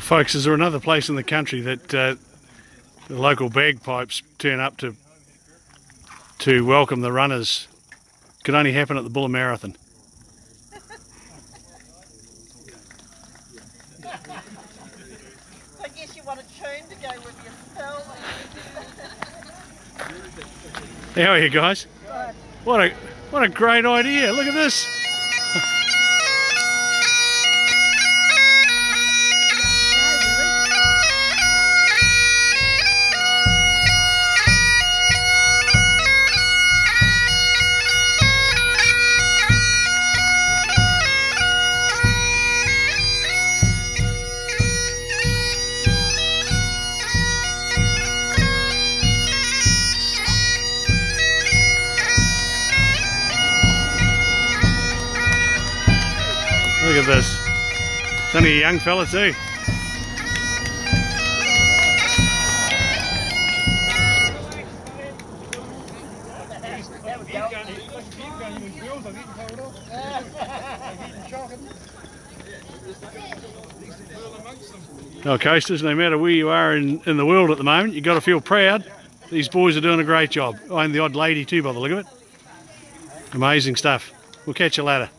Folks, is there another place in the country that uh, the local bagpipes turn up to to welcome the runners? Could only happen at the Buller Marathon. I guess you want a tune to go with your spell. How are you guys? What a what a great idea! Look at this. Look at this. Only a young fella too. Now, coasters, no matter where you are in, in the world at the moment, you've got to feel proud. These boys are doing a great job. I'm the odd lady too, by the look of it. Amazing stuff. We'll catch you later.